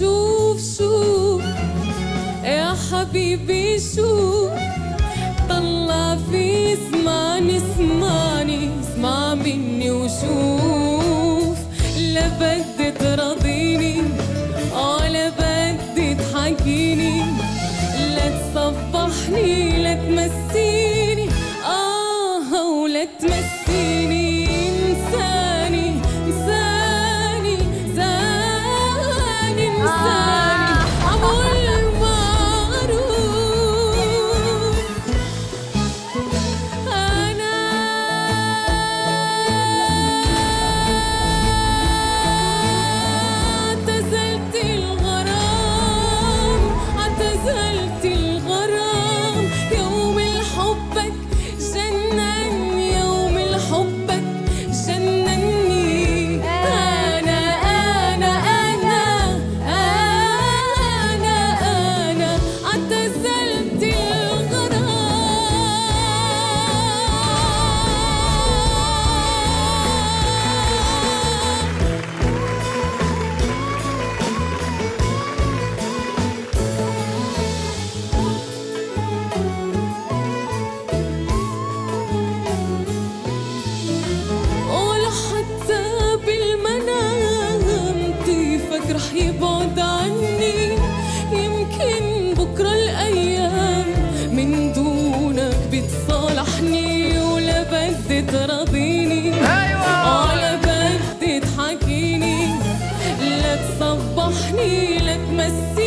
شوف شوف يا حبيبي شوف طلع في اسمعني اسمعني اسمع مني وشوف لا بد تراضيني آه لابد تحكيني لا تصبحني لا تمسيني must